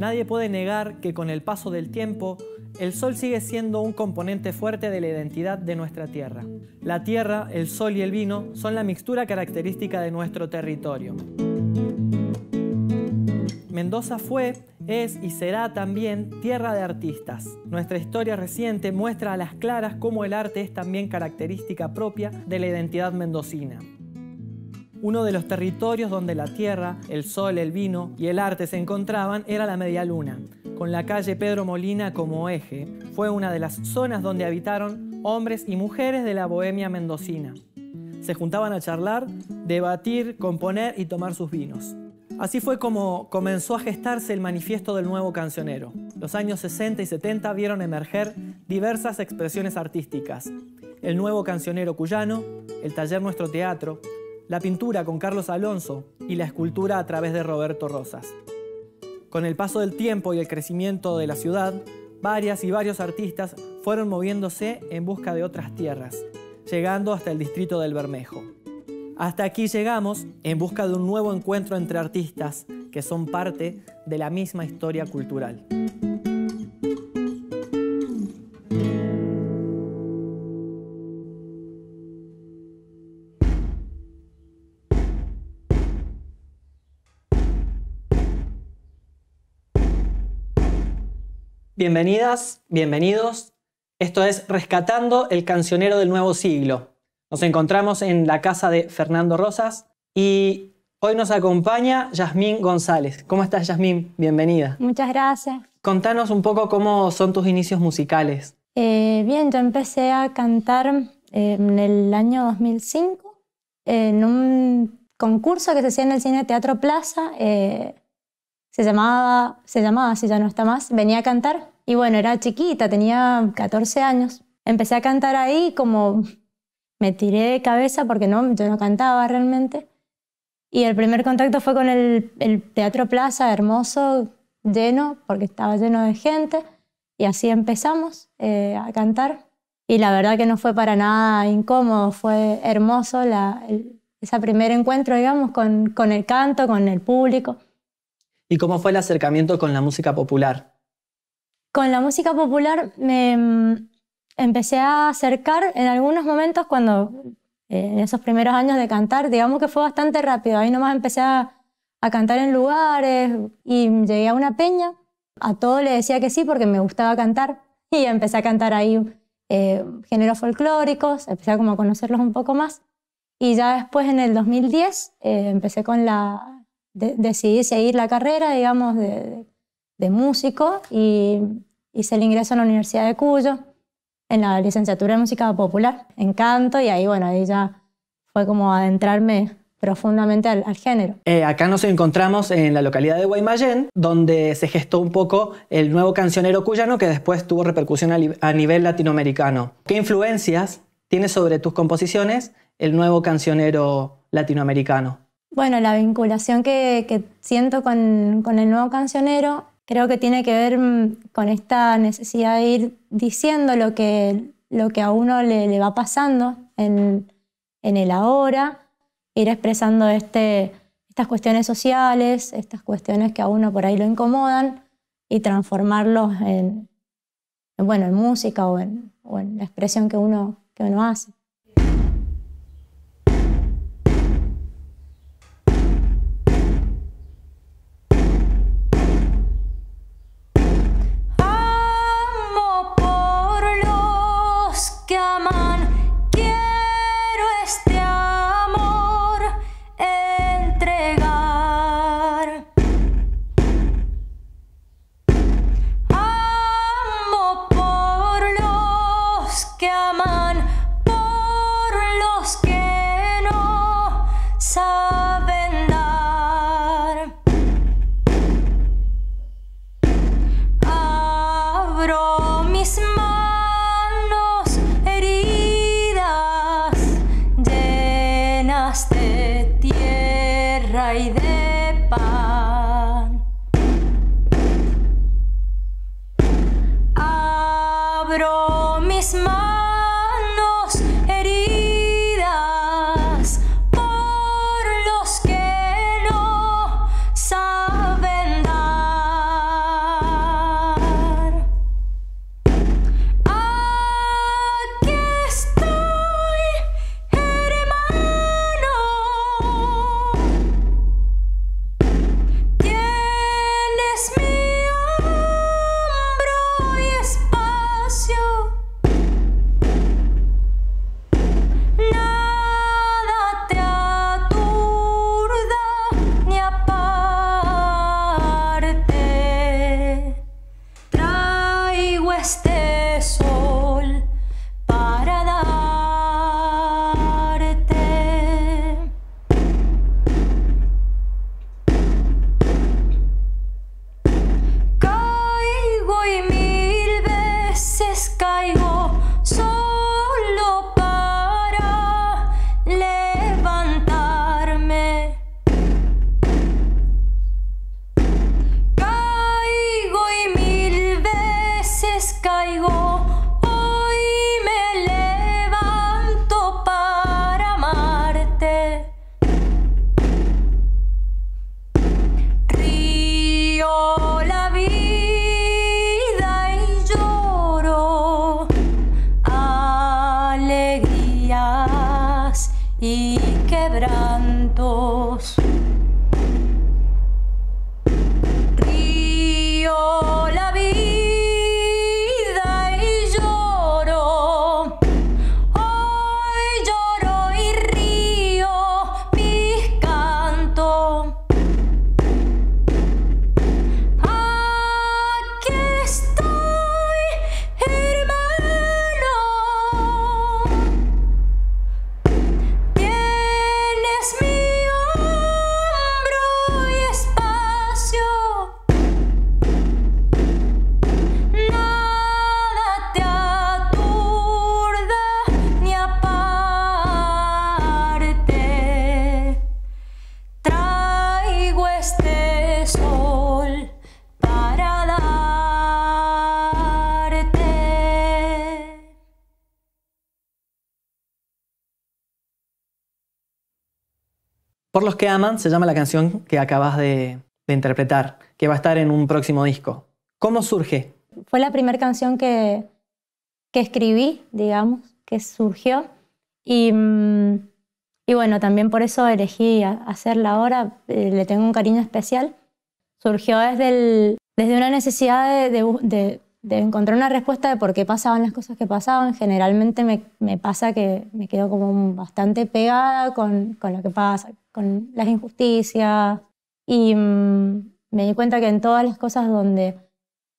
Nadie puede negar que con el paso del tiempo, el sol sigue siendo un componente fuerte de la identidad de nuestra tierra. La tierra, el sol y el vino son la mixtura característica de nuestro territorio. Mendoza fue, es y será también tierra de artistas. Nuestra historia reciente muestra a las claras cómo el arte es también característica propia de la identidad mendocina. Uno de los territorios donde la tierra, el sol, el vino y el arte se encontraban era la Media Luna, con la calle Pedro Molina como eje. Fue una de las zonas donde habitaron hombres y mujeres de la bohemia mendocina. Se juntaban a charlar, debatir, componer y tomar sus vinos. Así fue como comenzó a gestarse el manifiesto del nuevo cancionero. Los años 60 y 70 vieron emerger diversas expresiones artísticas. El nuevo cancionero cuyano, el taller Nuestro Teatro, la pintura con Carlos Alonso y la escultura a través de Roberto Rosas. Con el paso del tiempo y el crecimiento de la ciudad, varias y varios artistas fueron moviéndose en busca de otras tierras, llegando hasta el distrito del Bermejo. Hasta aquí llegamos en busca de un nuevo encuentro entre artistas que son parte de la misma historia cultural. Bienvenidas, bienvenidos. Esto es Rescatando el Cancionero del Nuevo Siglo. Nos encontramos en la casa de Fernando Rosas y hoy nos acompaña Yasmín González. ¿Cómo estás, Yasmín? Bienvenida. Muchas gracias. Contanos un poco cómo son tus inicios musicales. Eh, bien, yo empecé a cantar eh, en el año 2005 en un concurso que se hacía en el Cine Teatro Plaza. Eh, se llamaba, se llamaba, si ya no está más, venía a cantar. Y bueno, era chiquita, tenía 14 años. Empecé a cantar ahí como me tiré de cabeza porque no, yo no cantaba realmente. Y el primer contacto fue con el, Teatro Plaza, hermoso, lleno, porque estaba lleno de gente. Y así empezamos eh, a cantar. Y la verdad que no fue para nada incómodo, fue hermoso la, ese primer encuentro, digamos, con, con el canto, con el público. ¿Y cómo fue el acercamiento con la música popular? Con la música popular me mm, empecé a acercar en algunos momentos cuando, eh, en esos primeros años de cantar, digamos que fue bastante rápido. Ahí nomás empecé a, cantar en lugares y llegué a una peña. A todo le decía que sí porque me gustaba cantar y empecé a cantar ahí eh, géneros folclóricos, empecé a conocerlos un poco más. Y ya después, en el 2010, eh, empecé con la, decidí seguir la carrera, digamos, de, músico y hice el ingreso a la Universidad de Cuyo en la licenciatura de música popular, en canto, y ahí, bueno, ahí ya fue como adentrarme profundamente al, género. Eh, acá nos encontramos en la localidad de Guaymallén, donde se gestó un poco el nuevo cancionero cuyano que después tuvo repercusión a nivel latinoamericano. ¿Qué influencias tiene sobre tus composiciones el nuevo cancionero latinoamericano? Bueno, la vinculación que, siento con, el nuevo cancionero creo que tiene que ver mm, con esta necesidad de ir diciendo lo que, lo que a uno le, va pasando en, el ahora, ir expresando este, estas cuestiones sociales, estas cuestiones que a uno por ahí lo incomodan y transformarlos en, bueno, en música o en, o en la expresión que uno, que uno hace. Por los que este sol para darte. Por los que aman se llama la canción que acabas de, de interpretar, que va a estar en un próximo disco. ¿Cómo surge? Fue la primera canción que, que escribí, digamos, que surgió. Y, mm, y bueno, también por eso elegí hacerla ahora, eh, le tengo un cariño especial. Surgió desde, el- desde una necesidad de, de de- de encontrar una respuesta de por qué pasaban las cosas que pasaban. Generalmente me, me pasa que me quedo como bastante pegada con, con lo que pasa, con las injusticias. Y mm, me di cuenta que en todas las cosas donde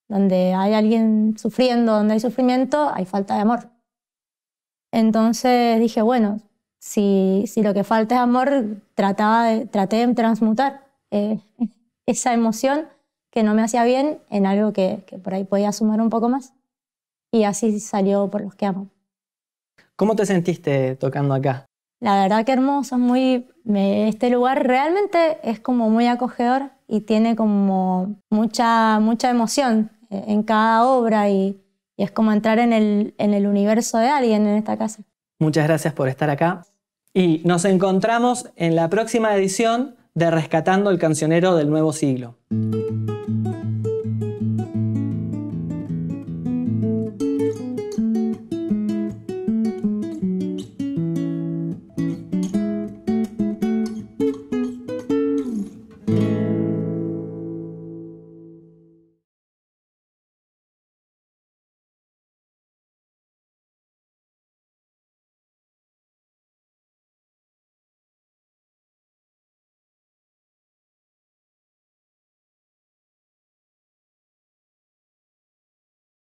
donde hay alguien sufriendo, donde hay sufrimiento, hay falta de amor. Entonces dije, bueno, si, si lo que falta es amor, trataba de, traté de transmutar eh, esa emoción que no me hacía bien en algo que, que por ahí podía sumar un poco más. Y así salió por los que amo. ¿Cómo te sentiste tocando acá? La verdad que hermoso, muy, me- este lugar realmente es como muy acogedor y tiene como mucha, mucha emoción eh, en cada obra y, y es como entrar en el, en el universo de alguien en esta casa. Muchas gracias por estar acá. Y nos encontramos en la próxima edición de Rescatando el Cancionero del Nuevo Siglo.